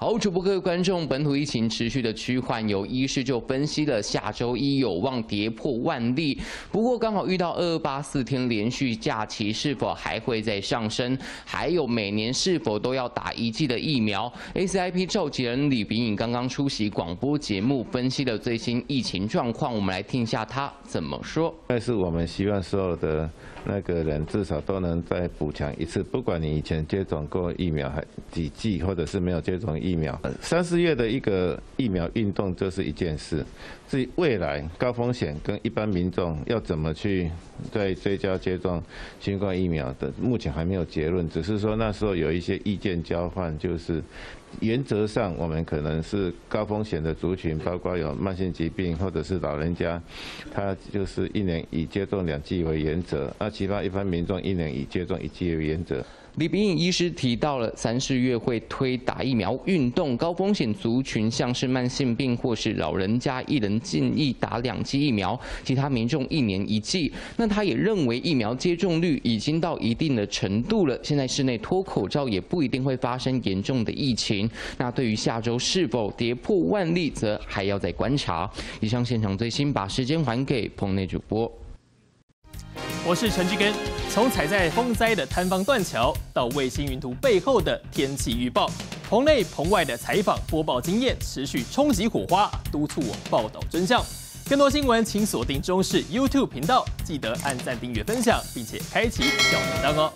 好，主播各位观众，本土疫情持续的趋缓，有医师就分析了下周一有望跌破万例。不过刚好遇到二二八四天连续假期，是否还会再上升？还有每年是否都要打一剂的疫苗？ACIP 召集人李炳颖刚刚出席广播节目，分析了最新疫情状况。我们来听一下他怎么说。但是我们希望所有的那个人至少都能再补强一次，不管你以前接种过疫苗还几剂，或者是没有接种疫疫苗，三四月的一个疫苗运动这是一件事。至于未来高风险跟一般民众要怎么去在追加接种新冠疫苗的，目前还没有结论，只是说那时候有一些意见交换，就是原则上我们可能是高风险的族群，包括有慢性疾病或者是老人家，他就是一年以接种两剂为原则，那其他一般民众一年以接种一剂为原则。李炳颖医师提到了三四月会推打疫苗运动，高风险族群像是慢性病或是老人家，一人建议打两剂疫苗，其他民众一年一剂。那他也认为疫苗接种率已经到一定的程度了，现在室内脱口罩也不一定会发生严重的疫情。那对于下周是否跌破万例，则还要再观察。以上现场最新，把时间还给棚内主播。我是陈志根。从踩在风灾的坍方断桥，到卫星云图背后的天气预报，棚内棚外的采访播报经验持续冲击火花，督促我报道真相。更多新闻请锁定中视 YouTube 频道，记得按赞、订阅、分享，并且开启小铃铛哦。